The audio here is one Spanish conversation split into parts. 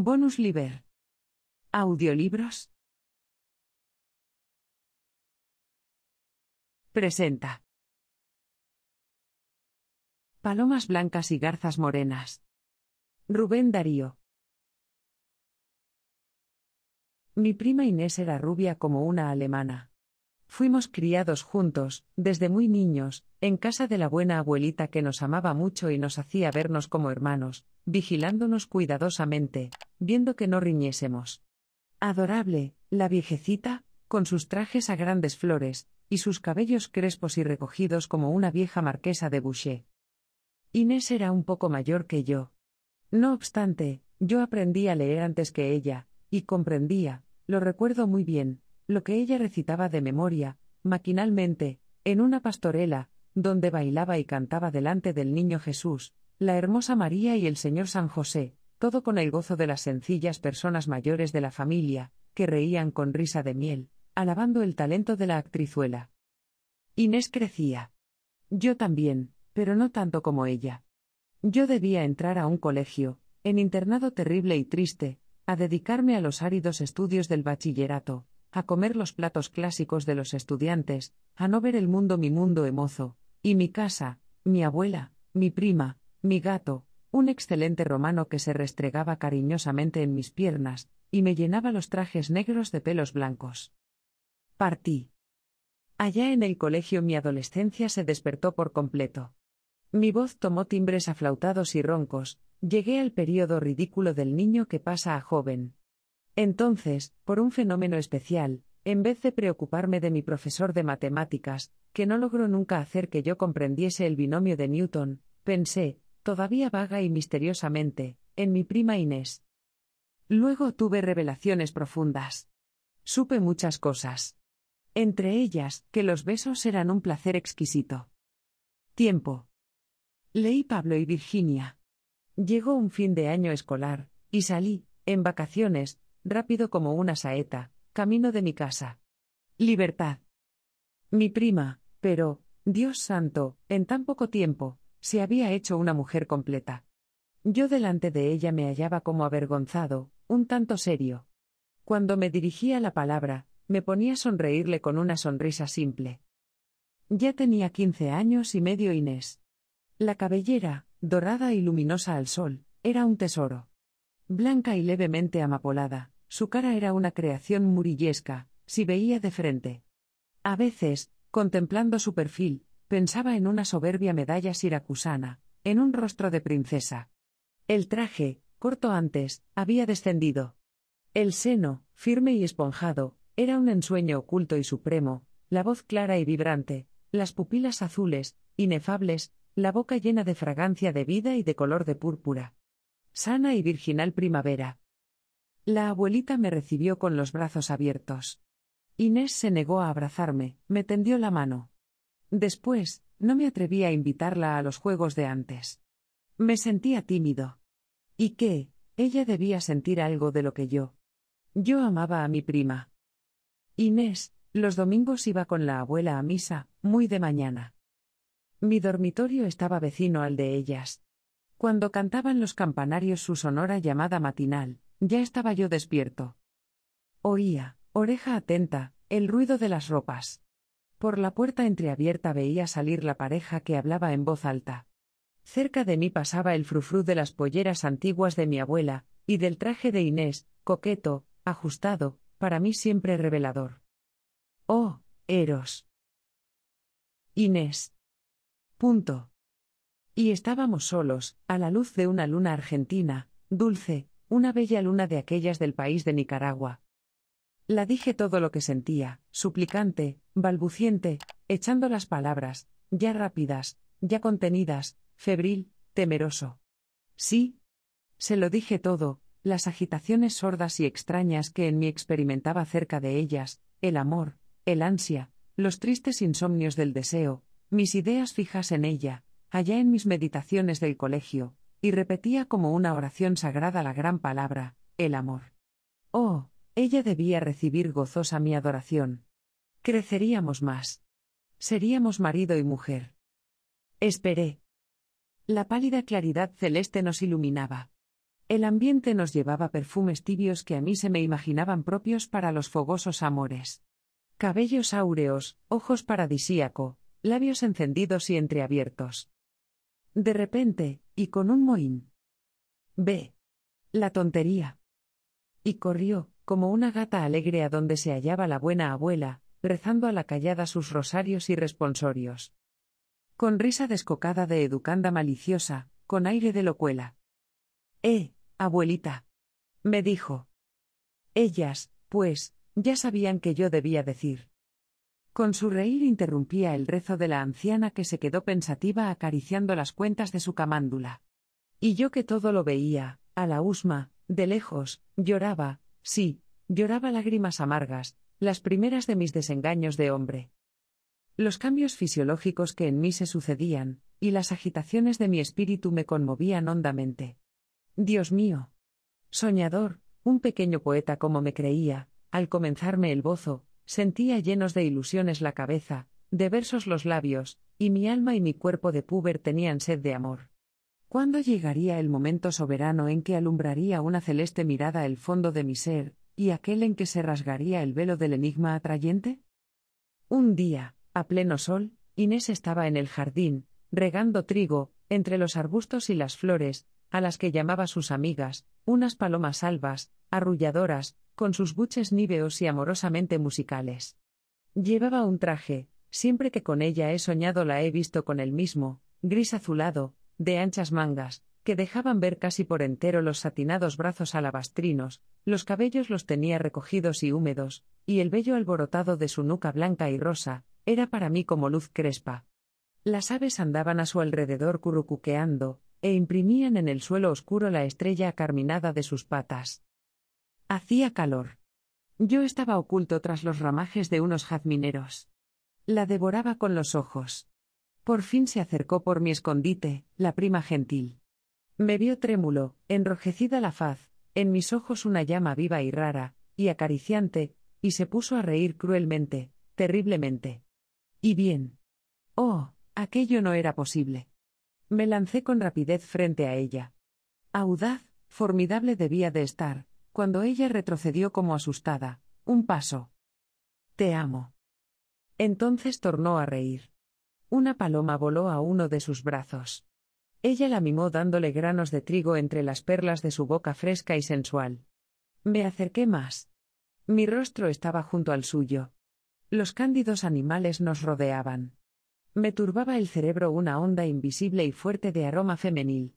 Bonus Liber. Audiolibros. Presenta. Palomas blancas y garzas morenas. Rubén Darío. Mi prima Inés era rubia como una alemana. Fuimos criados juntos, desde muy niños, en casa de la buena abuelita que nos amaba mucho y nos hacía vernos como hermanos, vigilándonos cuidadosamente, viendo que no riñésemos. Adorable, la viejecita, con sus trajes a grandes flores, y sus cabellos crespos y recogidos como una vieja marquesa de Boucher. Inés era un poco mayor que yo. No obstante, yo aprendí a leer antes que ella, y comprendía, lo recuerdo muy bien, lo que ella recitaba de memoria, maquinalmente, en una pastorela, donde bailaba y cantaba delante del niño Jesús, la hermosa María y el Señor San José, todo con el gozo de las sencillas personas mayores de la familia, que reían con risa de miel, alabando el talento de la actrizuela. Inés crecía. Yo también, pero no tanto como ella. Yo debía entrar a un colegio, en internado terrible y triste, a dedicarme a los áridos estudios del bachillerato, a comer los platos clásicos de los estudiantes, a no ver el mundo mi mundo emozo, y mi casa, mi abuela, mi prima, mi gato, un excelente romano que se restregaba cariñosamente en mis piernas, y me llenaba los trajes negros de pelos blancos. Partí. Allá en el colegio mi adolescencia se despertó por completo. Mi voz tomó timbres aflautados y roncos, llegué al período ridículo del niño que pasa a joven. Entonces, por un fenómeno especial, en vez de preocuparme de mi profesor de matemáticas, que no logró nunca hacer que yo comprendiese el binomio de Newton, pensé, todavía vaga y misteriosamente, en mi prima Inés. Luego tuve revelaciones profundas. Supe muchas cosas. Entre ellas, que los besos eran un placer exquisito. Tiempo. Leí Pablo y Virginia. Llegó un fin de año escolar, y salí, en vacaciones, rápido como una saeta, camino de mi casa. Libertad. Mi prima, pero, Dios santo, en tan poco tiempo, se había hecho una mujer completa. Yo delante de ella me hallaba como avergonzado, un tanto serio. Cuando me dirigía la palabra, me ponía a sonreírle con una sonrisa simple. Ya tenía quince años y medio Inés. La cabellera, dorada y luminosa al sol, era un tesoro. Blanca y levemente amapolada, su cara era una creación murillesca, si veía de frente. A veces, contemplando su perfil, pensaba en una soberbia medalla siracusana, en un rostro de princesa. El traje, corto antes, había descendido. El seno, firme y esponjado, era un ensueño oculto y supremo, la voz clara y vibrante, las pupilas azules, inefables, la boca llena de fragancia de vida y de color de púrpura. Sana y virginal primavera. La abuelita me recibió con los brazos abiertos. Inés se negó a abrazarme, me tendió la mano. Después, no me atreví a invitarla a los juegos de antes. Me sentía tímido. ¿Y qué? Ella debía sentir algo de lo que yo. Yo amaba a mi prima. Inés, los domingos iba con la abuela a misa, muy de mañana. Mi dormitorio estaba vecino al de ellas. Cuando cantaban los campanarios su sonora llamada matinal, ya estaba yo despierto. Oía, oreja atenta, el ruido de las ropas. Por la puerta entreabierta veía salir la pareja que hablaba en voz alta. Cerca de mí pasaba el frufru de las polleras antiguas de mi abuela, y del traje de Inés, coqueto, ajustado, para mí siempre revelador. Oh, Eros. Inés. Punto. Y estábamos solos, a la luz de una luna argentina, dulce, una bella luna de aquellas del país de Nicaragua. La dije todo lo que sentía, suplicante, balbuciente, echando las palabras, ya rápidas, ya contenidas, febril, temeroso. Sí. Se lo dije todo, las agitaciones sordas y extrañas que en mí experimentaba cerca de ellas, el amor, el ansia, los tristes insomnios del deseo, mis ideas fijas en ella, allá en mis meditaciones del colegio, y repetía como una oración sagrada la gran palabra, el amor. Oh, ella debía recibir gozosa mi adoración. Creceríamos más. Seríamos marido y mujer. Esperé. La pálida claridad celeste nos iluminaba. El ambiente nos llevaba perfumes tibios que a mí se me imaginaban propios para los fogosos amores. Cabellos áureos, ojos paradisíaco, labios encendidos y entreabiertos. De repente, y con un mohín. Ve. La tontería. Y corrió, como una gata alegre a donde se hallaba la buena abuela, rezando a la callada sus rosarios y responsorios. Con risa descocada de educanda maliciosa, con aire de locuela. Eh, abuelita. Me dijo. Ellas, pues, ya sabían que yo debía decir. Con su reír interrumpía el rezo de la anciana que se quedó pensativa acariciando las cuentas de su camándula. Y yo que todo lo veía, a la husma, de lejos, lloraba, sí, lloraba lágrimas amargas, las primeras de mis desengaños de hombre. Los cambios fisiológicos que en mí se sucedían, y las agitaciones de mi espíritu me conmovían hondamente. Dios mío. Soñador, un pequeño poeta como me creía, al comenzarme el bozo, sentía llenos de ilusiones la cabeza, de versos los labios, y mi alma y mi cuerpo de puber tenían sed de amor. ¿Cuándo llegaría el momento soberano en que alumbraría una celeste mirada el fondo de mi ser, y aquel en que se rasgaría el velo del enigma atrayente? Un día, a pleno sol, Inés estaba en el jardín, regando trigo, entre los arbustos y las flores, a las que llamaba sus amigas, unas palomas albas, arrulladoras, con sus buches níveos y amorosamente musicales. Llevaba un traje, siempre que con ella he soñado la he visto con el mismo, gris azulado, de anchas mangas, que dejaban ver casi por entero los satinados brazos alabastrinos, los cabellos los tenía recogidos y húmedos, y el vello alborotado de su nuca blanca y rosa, era para mí como luz crespa. Las aves andaban a su alrededor curucuqueando, e imprimían en el suelo oscuro la estrella acarminada de sus patas. Hacía calor. Yo estaba oculto tras los ramajes de unos jazmineros. La devoraba con los ojos. Por fin se acercó por mi escondite, la prima gentil. Me vio trémulo, enrojecida la faz, en mis ojos una llama viva y rara, y acariciante, y se puso a reír cruelmente, terriblemente. Y bien. Oh, aquello no era posible. Me lancé con rapidez frente a ella. Audaz, formidable debía de estar, cuando ella retrocedió como asustada, un paso. Te amo. Entonces tornó a reír. Una paloma voló a uno de sus brazos. Ella la mimó dándole granos de trigo entre las perlas de su boca fresca y sensual. Me acerqué más. Mi rostro estaba junto al suyo. Los cándidos animales nos rodeaban. Me turbaba el cerebro una onda invisible y fuerte de aroma femenil.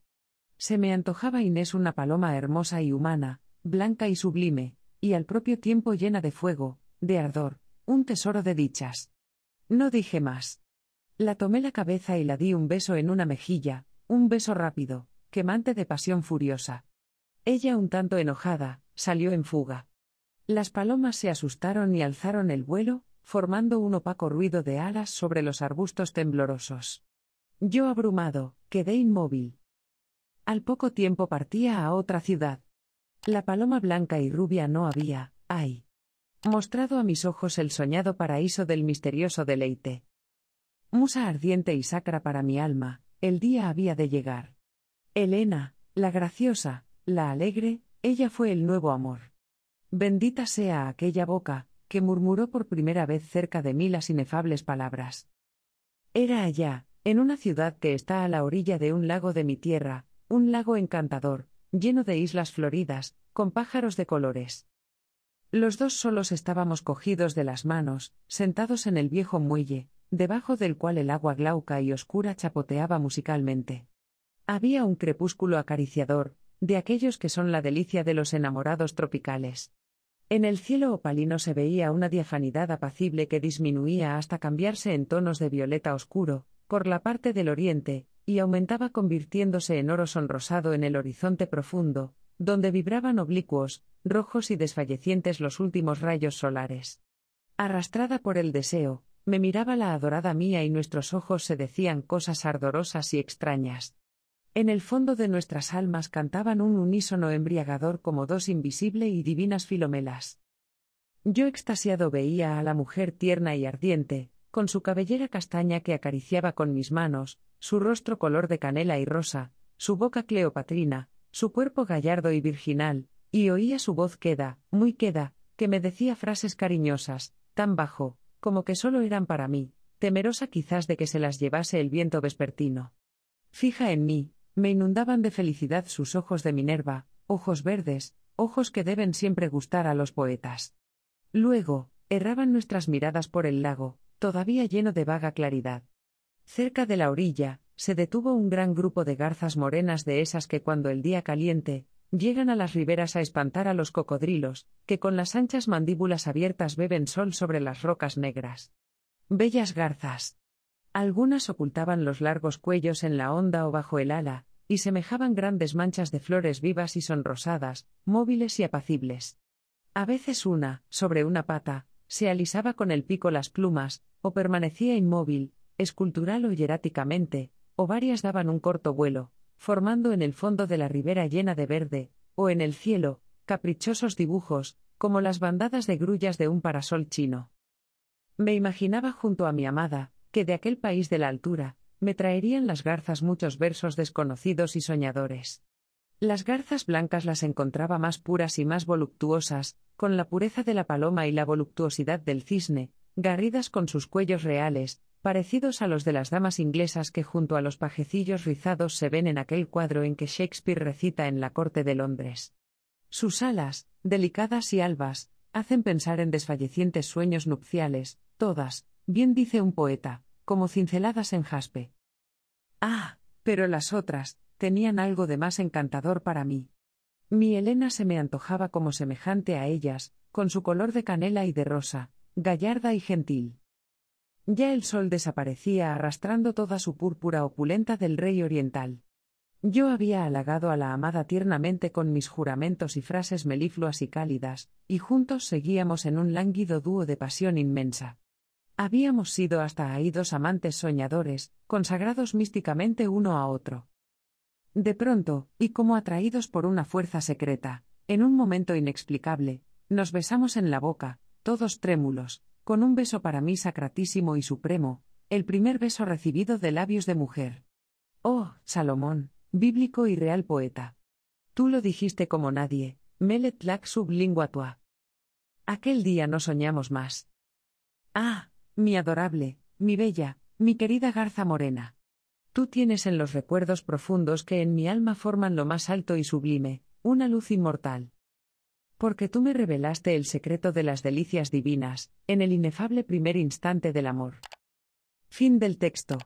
Se me antojaba Inés una paloma hermosa y humana, blanca y sublime, y al propio tiempo llena de fuego, de ardor, un tesoro de dichas. No dije más. La tomé la cabeza y la di un beso en una mejilla, un beso rápido, quemante de pasión furiosa. Ella, un tanto enojada, salió en fuga. Las palomas se asustaron y alzaron el vuelo, formando un opaco ruido de alas sobre los arbustos temblorosos. Yo abrumado, quedé inmóvil. Al poco tiempo partía a otra ciudad. La paloma blanca y rubia no había, ay, mostrado a mis ojos el soñado paraíso del misterioso deleite. Musa ardiente y sacra para mi alma, el día había de llegar. Elena, la graciosa, la alegre, ella fue el nuevo amor. Bendita sea aquella boca, que murmuró por primera vez cerca de mí las inefables palabras. Era allá, en una ciudad que está a la orilla de un lago de mi tierra, un lago encantador, lleno de islas floridas, con pájaros de colores. Los dos solos estábamos cogidos de las manos, sentados en el viejo muelle, debajo del cual el agua glauca y oscura chapoteaba musicalmente. Había un crepúsculo acariciador, de aquellos que son la delicia de los enamorados tropicales. En el cielo opalino se veía una diafanidad apacible que disminuía hasta cambiarse en tonos de violeta oscuro, por la parte del oriente, y aumentaba convirtiéndose en oro sonrosado en el horizonte profundo, donde vibraban oblicuos, rojos y desfallecientes los últimos rayos solares. Arrastrada por el deseo, me miraba la adorada mía y nuestros ojos se decían cosas ardorosas y extrañas. En el fondo de nuestras almas cantaban un unísono embriagador como dos invisible y divinas filomelas. Yo extasiado veía a la mujer tierna y ardiente, con su cabellera castaña que acariciaba con mis manos, su rostro color de canela y rosa, su boca cleopatrina, su cuerpo gallardo y virginal, y oía su voz queda, muy queda, que me decía frases cariñosas, tan bajo, como que solo eran para mí, temerosa quizás de que se las llevase el viento vespertino. Fija en mí, me inundaban de felicidad sus ojos de Minerva, ojos verdes, ojos que deben siempre gustar a los poetas. Luego, erraban nuestras miradas por el lago, todavía lleno de vaga claridad. Cerca de la orilla, se detuvo un gran grupo de garzas morenas de esas que cuando el día caliente, llegan a las riberas a espantar a los cocodrilos, que con las anchas mandíbulas abiertas beben sol sobre las rocas negras. Bellas garzas. Algunas ocultaban los largos cuellos en la onda o bajo el ala, y semejaban grandes manchas de flores vivas y sonrosadas, móviles y apacibles. A veces una, sobre una pata, se alisaba con el pico las plumas, o permanecía inmóvil, escultural o hieráticamente, o varias daban un corto vuelo, formando en el fondo de la ribera llena de verde, o en el cielo, caprichosos dibujos, como las bandadas de grullas de un parasol chino. Me imaginaba junto a mi amada, que de aquel país de la altura, me traerían las garzas muchos versos desconocidos y soñadores. Las garzas blancas las encontraba más puras y más voluptuosas, con la pureza de la paloma y la voluptuosidad del cisne, garridas con sus cuellos reales, parecidos a los de las damas inglesas que junto a los pajecillos rizados se ven en aquel cuadro en que Shakespeare recita en la corte de Londres. Sus alas, delicadas y albas, hacen pensar en desfallecientes sueños nupciales, todas, bien dice un poeta, como cinceladas en jaspe. Ah, pero las otras, tenían algo de más encantador para mí. Mi Elena se me antojaba como semejante a ellas, con su color de canela y de rosa, gallarda y gentil. Ya el sol desaparecía arrastrando toda su púrpura opulenta del rey oriental. Yo había halagado a la amada tiernamente con mis juramentos y frases melifluas y cálidas, y juntos seguíamos en un lánguido dúo de pasión inmensa. Habíamos sido hasta ahí dos amantes soñadores, consagrados místicamente uno a otro. De pronto, y como atraídos por una fuerza secreta, en un momento inexplicable, nos besamos en la boca, todos trémulos, con un beso para mí sacratísimo y supremo, el primer beso recibido de labios de mujer. Oh, Salomón, bíblico y real poeta. Tú lo dijiste como nadie, melet lac sub lingua tua. Aquel día no soñamos más. Ah, mi adorable, mi bella, mi querida garza morena. Tú tienes en los recuerdos profundos que en mi alma forman lo más alto y sublime, una luz inmortal. Porque tú me revelaste el secreto de las delicias divinas, en el inefable primer instante del amor. Fin del texto.